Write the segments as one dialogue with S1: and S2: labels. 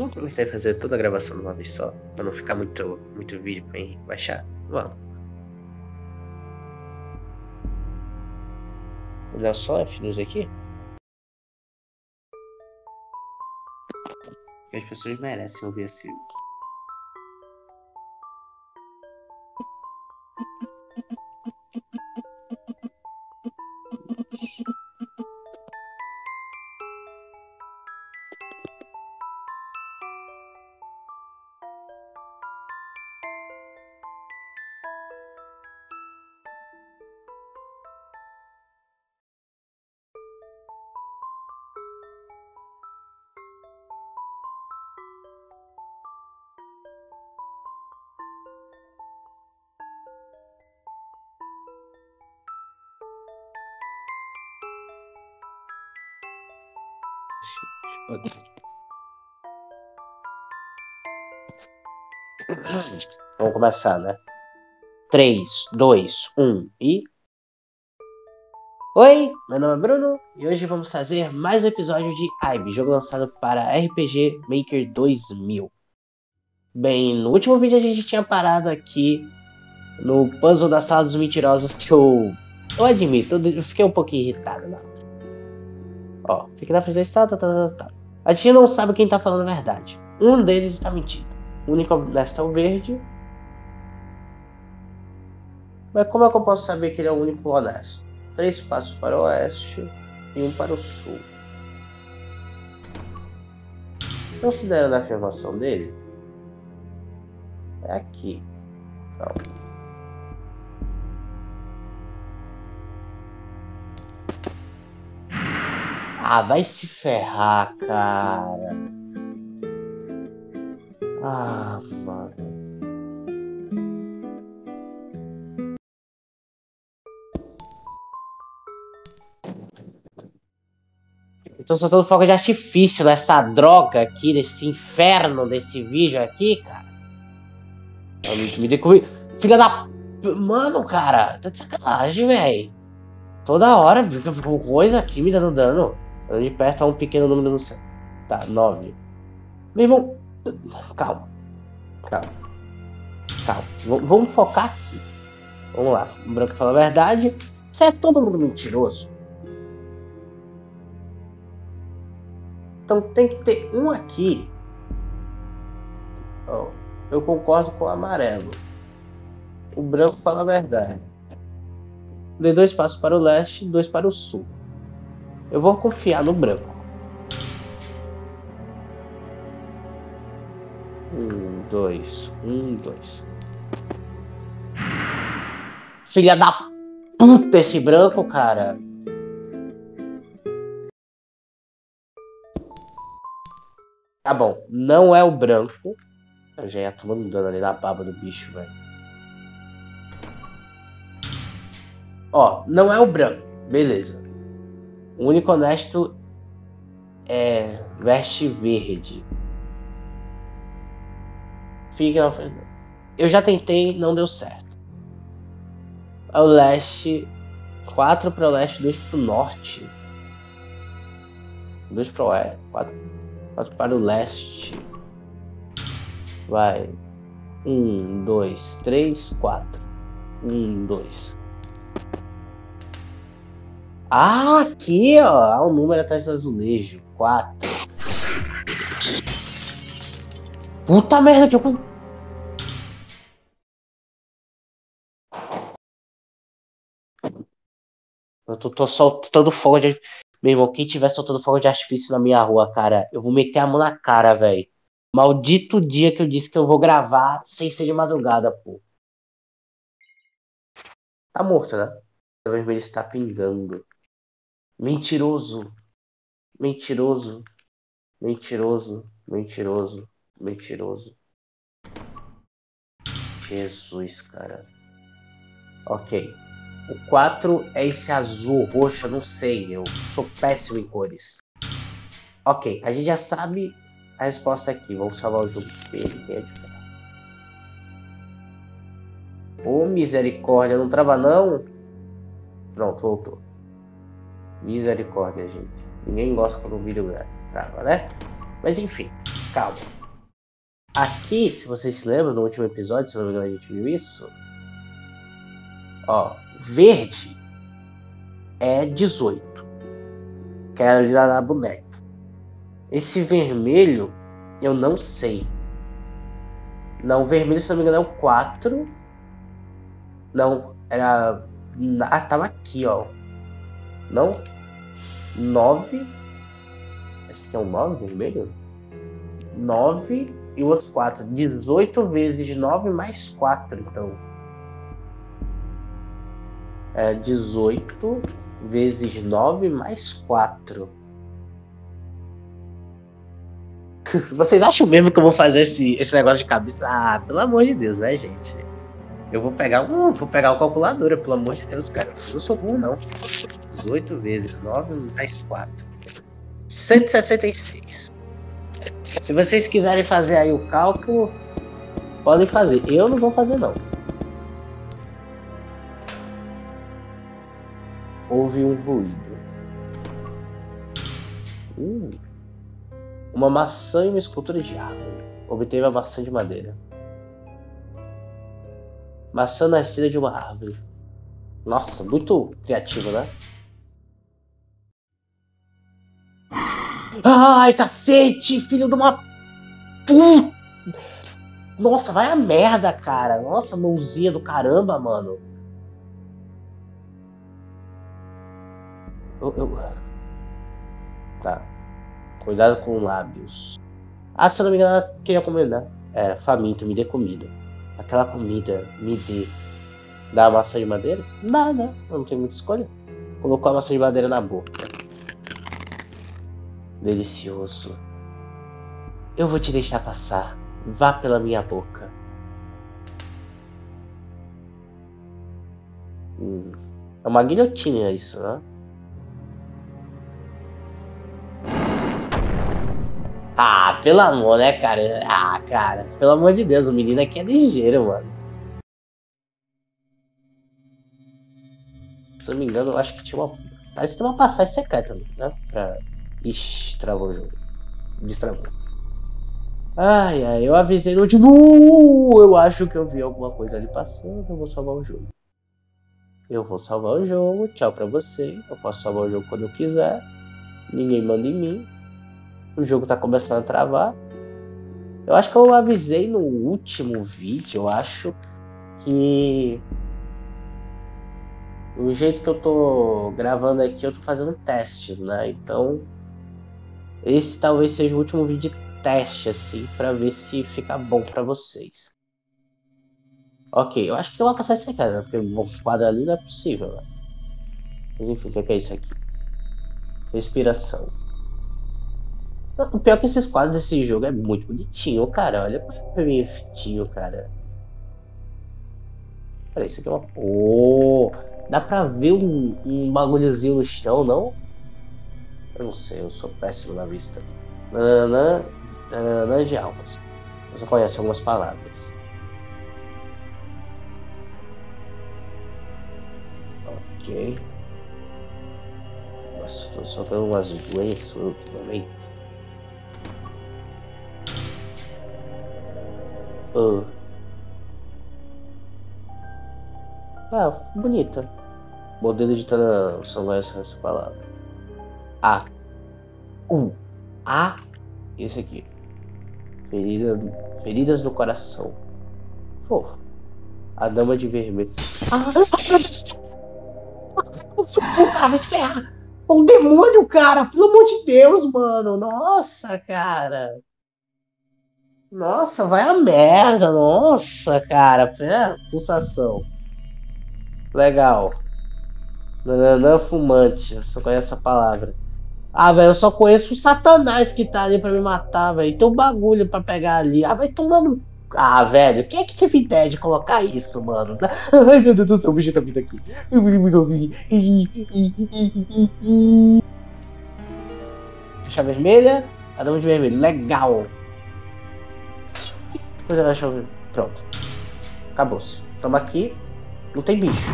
S1: Vamos aproveitar e fazer toda a gravação de uma vez só, pra não ficar muito, muito vídeo pra baixar. Vamos. Vou só F2 aqui. As pessoas merecem ouvir esse vídeo. Vamos começar, né? 3, 2, 1 e. Oi, meu nome é Bruno e hoje vamos fazer mais um episódio de IB, jogo lançado para RPG Maker 2000. Bem, no último vídeo a gente tinha parado aqui no puzzle da sala dos mentirosos que eu. Eu admito, eu fiquei um pouquinho irritado, não. Ó, fica na frente da estátua, tá, tá, tá. A gente não sabe quem tá falando a verdade. Um deles está mentindo. O único honesto é o verde. Mas como é que eu posso saber que ele é o único honesto? Três passos para o oeste e um para o sul. Considerando a afirmação dele, é aqui. Então, Ah, vai se ferrar, cara. Ah, mano. Tô soltando fogo de artifício nessa droga aqui, nesse inferno desse vídeo aqui, cara. Me, me Filha da. Mano, cara, tá de sacanagem, velho. Toda hora fica coisa aqui me dando dano. De perto há um pequeno número no céu. Tá, 9. Meu irmão. Calma. Calma. Calma. V vamos focar aqui. Vamos lá. O branco fala a verdade. Você é todo mundo mentiroso. Então tem que ter um aqui. Oh, eu concordo com o amarelo. O branco fala a verdade. Dê dois passos para o leste dois para o sul. Eu vou confiar no branco. Um, dois, um, dois. Filha da puta esse branco, cara. Tá bom, não é o branco. Eu já ia tomando dano ali na baba do bicho, velho. Ó, não é o branco. Beleza. O único honesto é veste verde. Fica. Eu já tentei, não deu certo. O leste. 4 para o leste, 2 para o norte. 2 para o oeste. 4, 4 para o leste. Vai. 1, 2, 3, 4. 1, 2. Ah, aqui, ó. O número atrás do azulejo. 4. Puta merda que eu. Eu tô, tô soltando fogo de. Meu irmão, quem tiver soltando fogo de artifício na minha rua, cara, eu vou meter a mão na cara, velho. Maldito dia que eu disse que eu vou gravar sem ser de madrugada, pô. Tá morto, né? O vermelho está pingando. Mentiroso. Mentiroso. Mentiroso. Mentiroso. Mentiroso. Jesus, cara. Ok. O 4 é esse azul, roxo, eu não sei. Eu sou péssimo em cores. Ok, a gente já sabe a resposta aqui. Vamos salvar o jogo dele. Ô, misericórdia, não trava não? Pronto, voltou. Misericórdia, gente. Ninguém gosta quando o vídeo trava, né? Mas enfim. calma. Aqui, se vocês se lembram, no último episódio, se não me engano, a gente viu isso. Ó, verde é 18. Que é ali na boneca. Esse vermelho, eu não sei. Não, vermelho, se não me engano, é o 4. Não, era. Ah, tava aqui, ó. Não? 9. Esse aqui é um 9 vermelho? 9 e o outro 4. 18 vezes 9 mais 4, então. É 18 vezes 9 mais 4. Vocês acham mesmo que eu vou fazer esse, esse negócio de cabeça? Ah, pelo amor de Deus, né, gente? Eu vou pegar um, vou pegar a calculadora, pelo amor de Deus, cara. Eu não sou burro, não. 18 vezes 9 mais 4. 166. Se vocês quiserem fazer aí o cálculo, podem fazer. Eu não vou fazer, não. Houve um ruído. Hum. Uma maçã e uma escultura de árvore. Obteve a maçã de madeira. Maçã nascida de uma árvore. Nossa, muito criativo, né? Ai, cacete, filho de uma puta! Nossa, vai a merda, cara. Nossa, mãozinha do caramba, mano. Eu, eu... Tá. Cuidado com lábios. Ah, se eu não me engano, ela queria comer, né? É, faminto, me dê comida. Aquela comida, me dê. Dá a maçã de madeira? Dá, né? Eu não tenho muita escolha. Colocou a maçã de madeira na boca. Delicioso. Eu vou te deixar passar. Vá pela minha boca. Hum. É uma guilhotina isso, né? Ah, pelo amor, né, cara? Ah, cara, pelo amor de Deus, o menino aqui é ligeiro, mano. Se eu não me engano, eu acho que tinha uma. Parece que tem uma passagem secreta, né? Pra... Ixi, travou o jogo. Destravou. Ai, ai, eu avisei no último. Uh, eu acho que eu vi alguma coisa ali passando. Eu vou salvar o jogo. Eu vou salvar o jogo. Tchau pra você. Eu posso salvar o jogo quando eu quiser. Ninguém manda em mim. O jogo tá começando a travar. Eu acho que eu avisei no último vídeo, eu acho que o jeito que eu tô gravando aqui, eu tô fazendo testes, né? Então, esse talvez seja o último vídeo de teste, assim, para ver se fica bom para vocês. Ok, eu acho que tem uma passagem secreta, né? porque um quadro ali não é possível, né? Mas enfim, o que é isso aqui? Respiração. O pior é que esses quadros desse jogo é muito bonitinho, cara. Olha como é bonitinho, cara. Peraí, isso aqui é uma. Oh, dá pra ver um, um bagulhozinho no chão, não? Eu não sei, eu sou péssimo na vista. Nananã, nananã de almas. Você conhece algumas palavras. Ok. Nossa, tô sofrendo umas doenças ultimamente. Oh. Ah, bonita. Modelo de vai essa palavra. A. U. A. Esse aqui. Ferida, feridas do coração. Fofo. A dama de vermelho. Ah. Um demônio, cara. Pelo amor de Deus, mano. Nossa, cara. Nossa, vai a merda. Nossa, cara. É, pulsação. Legal. Nananã fumante. Só conheço essa palavra. Ah, velho, eu só conheço o Satanás que tá ali pra me matar, velho. Tem um bagulho pra pegar ali. Ah, vai tomando. Ah, velho, quem é que teve ideia de colocar isso, mano? Ai, meu Deus do céu, o bicho tá vindo aqui. Chave vermelha, Adão de vermelho. Legal. Pronto. Acabou-se. Toma aqui. Não tem bicho.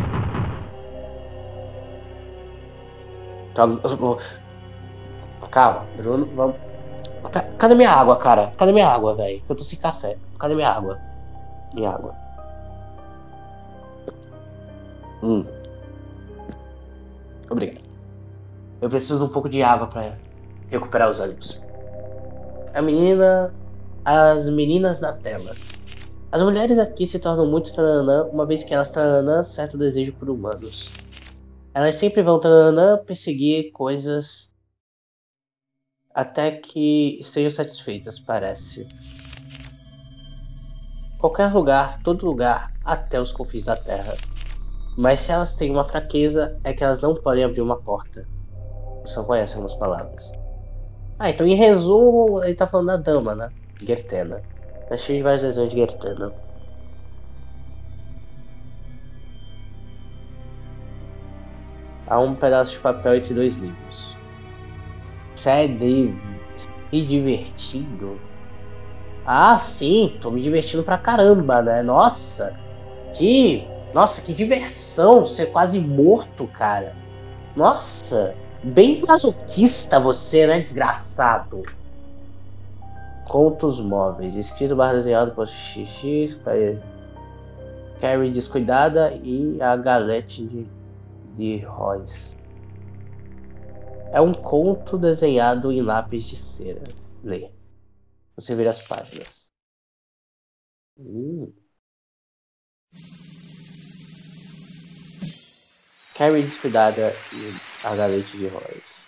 S1: Calma, Bruno. Vamos. Cadê minha água, cara? Cadê minha água, velho? Eu tô sem café. Cadê minha água? Minha água. Hum. Obrigado. Eu preciso de um pouco de água para recuperar os ânimos. A menina. As meninas da tela. As mulheres aqui se tornam muito tananã, uma vez que elas tananã certo desejo por humanos. Elas sempre vão tananã perseguir coisas até que estejam satisfeitas, parece. Qualquer lugar, todo lugar, até os confins da Terra. Mas se elas têm uma fraqueza, é que elas não podem abrir uma porta. Você não conhece algumas palavras. Ah, então em resumo, ele tá falando da dama, né? Gertena. Tá cheio de vários desenhos de Gertena. Há um pedaço de papel entre dois livros. Cede se divertindo. Ah, sim, tô me divertindo pra caramba, né? Nossa, que nossa, que diversão ser quase morto, cara. Nossa, bem masoquista você, né, desgraçado? Contos móveis, escrito barra desenhado por XX, Carrie descuidada e a galete de, de Royce. É um conto desenhado em lápis de cera. Lê. Você vira as páginas. Hum. Carrie descuidada e a galete de Royce.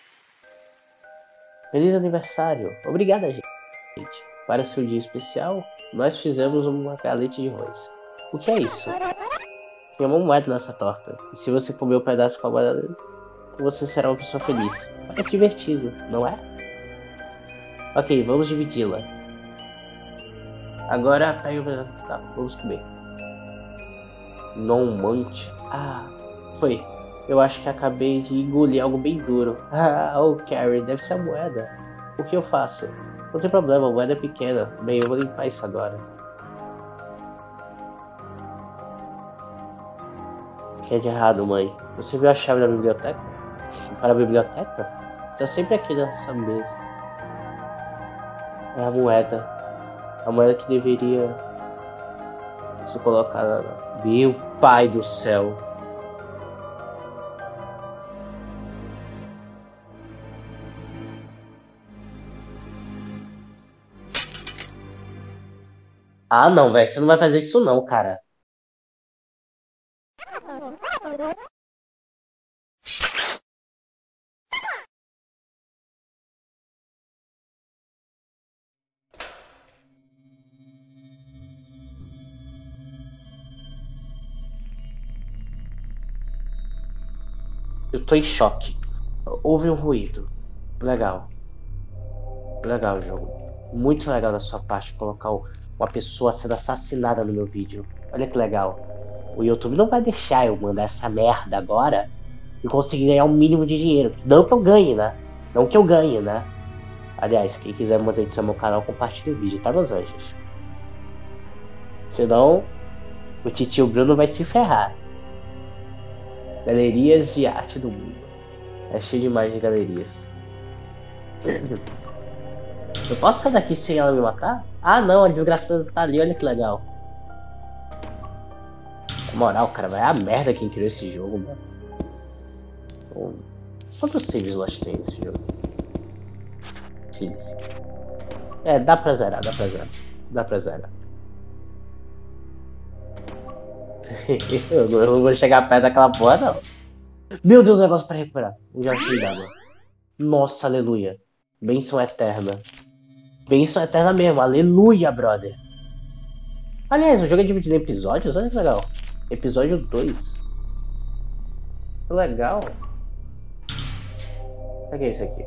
S1: Feliz aniversário! Obrigada, gente! Para seu dia especial, nós fizemos uma galete de Royce. O que é isso? Tem uma moeda nessa torta. E se você comer o um pedaço com a moeda, você será uma pessoa feliz. Parece divertido, não é? Ok, vamos dividi-la. Agora pega o Tá, vamos comer. Non monte. Ah, foi. Eu acho que acabei de engolir algo bem duro. Ah, oh, Carrie, deve ser a moeda. O que eu faço? Não tem problema, a moeda é pequena. Bem, eu vou limpar isso agora. O que é de errado, mãe? Você viu a chave da biblioteca? Para a biblioteca? Está sempre aqui nessa mesa. É a moeda. A moeda que deveria se colocar. Meu pai do céu. Ah, não, velho. Você não vai fazer isso não, cara. Eu tô em choque. Houve um ruído. Legal. Legal, jogo. Muito legal da sua parte colocar o uma pessoa sendo assassinada no meu vídeo. Olha que legal. O YouTube não vai deixar eu mandar essa merda agora e conseguir ganhar um mínimo de dinheiro. Não que eu ganhe, né? Não que eu ganhe, né? Aliás, quem quiser monetizar meu canal, compartilhe o vídeo, tá, meus anjos? Senão, o titio Bruno vai se ferrar. Galerias de arte do mundo. É cheio demais de galerias. Eu posso sair daqui sem ela me matar? Ah não, a desgraçada tá ali, olha que legal. Na moral, cara, vai a merda quem criou esse jogo, mano. Quantos saves lost tem nesse jogo? 15. É, dá pra zerar, dá pra zerar. Dá pra zerar. eu, não, vou chegar perto daquela porra, não. Meu Deus, negócio pra recuperar. Um d'água. Nossa, aleluia. Benção eterna. Benção eterna mesmo. Aleluia, brother. Aliás, o jogo é dividido em episódios? Olha que legal. Episódio 2. Que legal. O que é isso aqui?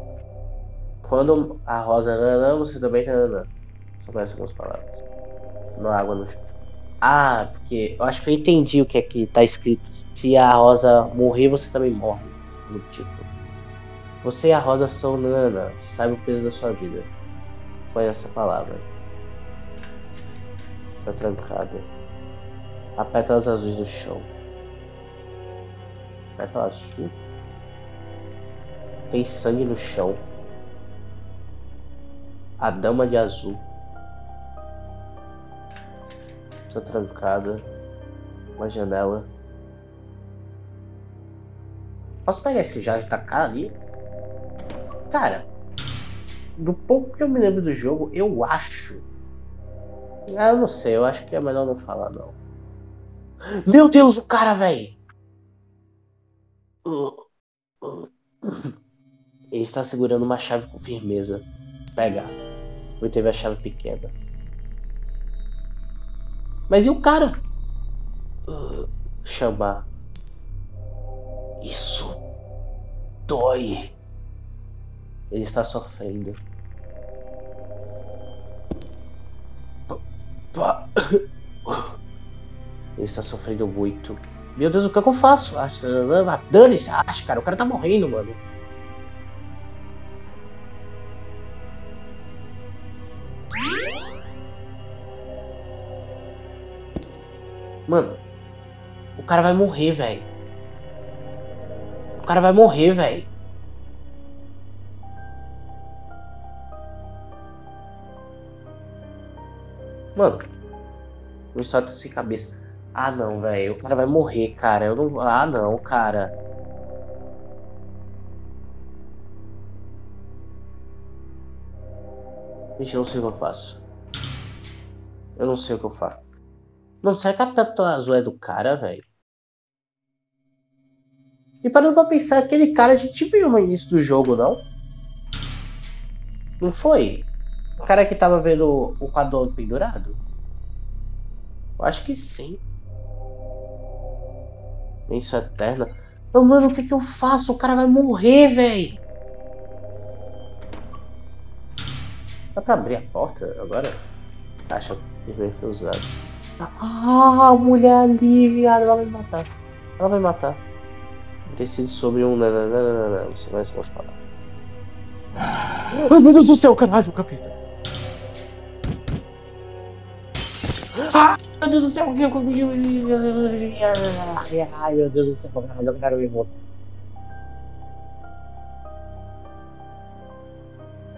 S1: Quando a rosa nanã, você também nanã. Só conhece algumas palavras. No água no chão. Ah, porque eu acho que eu entendi o que é que tá escrito. Se a rosa morrer, você também morre. No título. Você e a rosa são nanã. Saiba o peso da sua vida. É essa palavra? Está trancada. A pétalas azuis do chão. Pétala azul? Tem sangue no chão. A dama de azul. Está trancada. Uma janela. Posso pegar esse jarro e tacar ali? Cara, do pouco que eu me lembro do jogo, eu acho. Ah, eu não sei, eu acho que é melhor não falar, não. Meu Deus, o cara, velho! Ele está segurando uma chave com firmeza. Pega. Ele teve a chave pequena. Mas e o cara? Uh. Isso dói. Ele está sofrendo. Ele está sofrendo muito. Meu Deus, o que, é que eu faço? Ah, dane-se, acho, cara. O cara tá morrendo. Mano, cara vai morrer, velho. O cara vai morrer, velho. Mano, só tá sem cabeça. Ah não, velho. O cara vai morrer, cara. Eu não. Ah não, cara. Gente, eu não sei o que eu faço. Eu não sei o que eu faço. Não, será que a pétala azul é do cara, velho? E parando pra pensar, aquele cara a gente viu no início do jogo, não? Não foi? O cara que tava vendo o quadro pendurado? Eu acho que sim. Isso é eterna. Não, mano, o que que eu faço? O cara vai morrer, velho. Dá pra abrir a porta agora? Acha que vai ser usado. Ah, a mulher ali, viado. Ela vai me matar. Ela vai me matar. Tecido sobre um. Não, não, não, não, não. Isso não é as palavras. Ai, meu Deus do céu, caralho, capeta. Ah, meu Deus do céu, o que eu comi? Ai, meu Deus do céu, caralho, eu quero ir embora.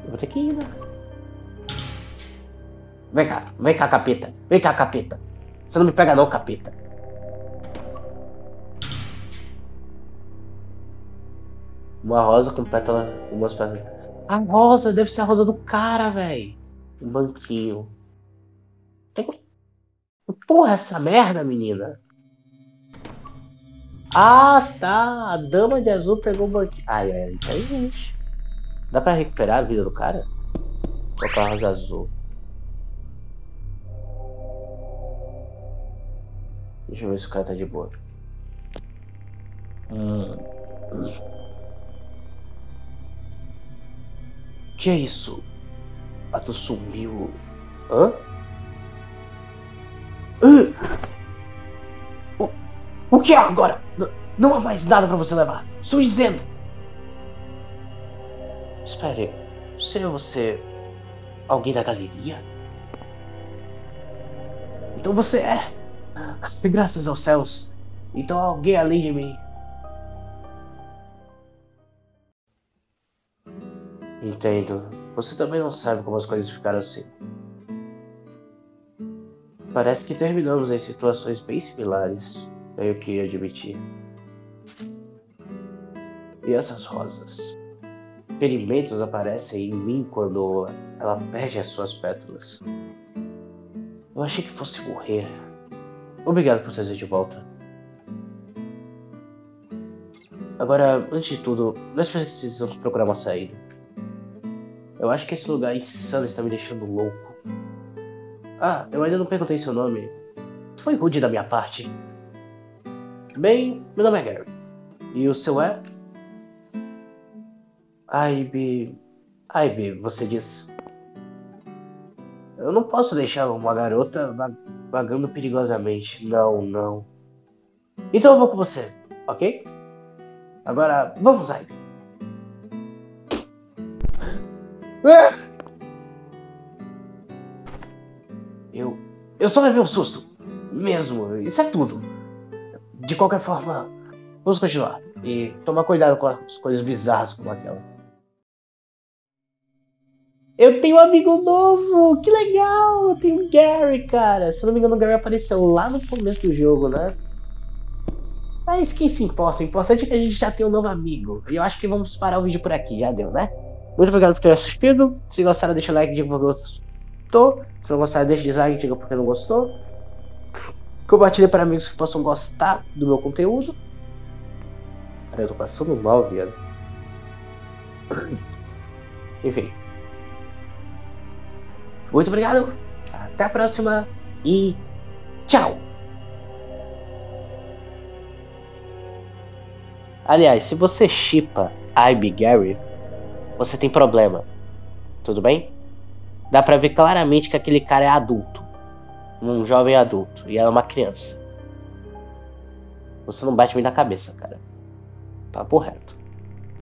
S1: Eu vou ter que ir, né? Vem cá, vem cá, capeta. Vem cá, capeta. Você não me pega não, capeta. Uma rosa com pétala, umas pétalas. A rosa deve ser a rosa do cara, velho. Um banquinho. Tem... Porra, essa merda, menina. Ah, tá. A dama de azul pegou o banquinho. Ai, é inteligente. Dá pra recuperar a vida do cara? Com a rosa azul. Deixa eu ver se o cara tá de boa. Hum. Que é isso? A tu sumiu. Hã? O, o que é agora? N não há mais nada para você levar. Estou dizendo. Espere. Seria você alguém da galeria? Então você é. Graças aos céus. Então alguém além de mim. Entendo. Você também não sabe como as coisas ficaram assim. Parece que terminamos em situações bem similares, tenho que admitir. E essas rosas? Experimentos aparecem em mim quando ela perde as suas pétalas. Eu achei que fosse morrer. Obrigado por trazer de volta. Agora, antes de tudo, nós precisamos procurar uma saída. Eu acho que esse lugar insano está me deixando louco. Ah, eu ainda não perguntei seu nome. Foi rude da minha parte. Bem, meu nome é Gary. E o seu é? Aibe. Aibe, você diz. Eu não posso deixar uma garota vagando perigosamente. Não, não. Então eu vou com você, ok? Agora, vamos, Aibe. Eu. Eu só levei um susto. Mesmo. Isso é tudo. De qualquer forma, vamos continuar. E tomar cuidado com as coisas bizarras como aquela. Eu tenho um amigo novo! Que legal! Eu tenho o Gary, cara. Se não me engano, o Gary apareceu lá no começo do jogo, né? Mas quem se importa? O importante é que a gente já tem um novo amigo. E eu acho que vamos parar o vídeo por aqui, já deu, né? Muito obrigado por ter assistido. Se gostaram, deixa o like, diga porque gostou. Se não gostaram, deixa o dislike, diga porque não gostou. Compartilhe para amigos que possam gostar do meu conteúdo. Cara, eu tô passando mal, viado. Enfim. Muito obrigado. Até a próxima. E tchau. Aliás, se você chipa Ivy Gary, você tem problema. Tudo bem? Dá pra ver claramente que aquele cara é adulto. Um jovem adulto. E ela é uma criança. Você não bate muito na cabeça, cara. Papo reto.